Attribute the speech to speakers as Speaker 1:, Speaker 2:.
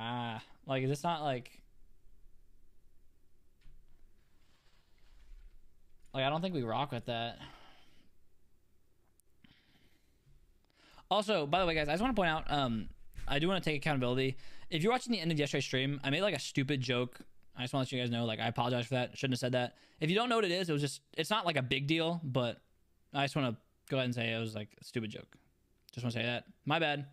Speaker 1: ah, like it's not like like I don't think we rock with that. Also, by the way, guys, I just want to point out, um, I do want to take accountability. If you're watching the end of yesterday's stream, I made like a stupid joke. I just want to let you guys know, like, I apologize for that. Shouldn't have said that. If you don't know what it is, it was just, it's not like a big deal, but I just want to go ahead and say it was like a stupid joke. Just want to say that. My bad.